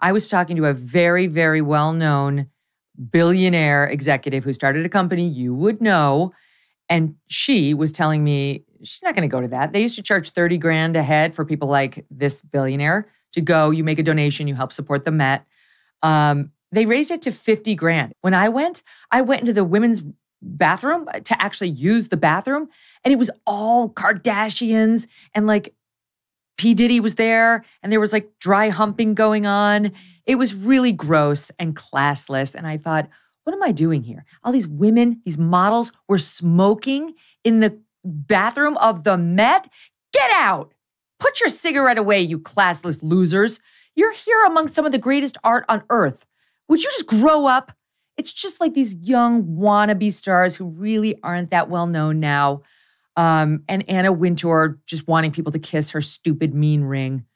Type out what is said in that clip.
I was talking to a very, very well known billionaire executive who started a company you would know. And she was telling me she's not going to go to that. They used to charge 30 grand a head for people like this billionaire to go. You make a donation, you help support the Met. Um, they raised it to 50 grand. When I went, I went into the women's bathroom to actually use the bathroom, and it was all Kardashians and like P. Diddy was there, and there was like dry humping going on. It was really gross and classless. And I thought, what am I doing here? All these women, these models were smoking in the bathroom of the Met. Get out! Put your cigarette away, you classless losers. You're here among some of the greatest art on earth. Would you just grow up? It's just like these young wannabe stars who really aren't that well known now. Um, and Anna Wintour just wanting people to kiss her stupid mean ring.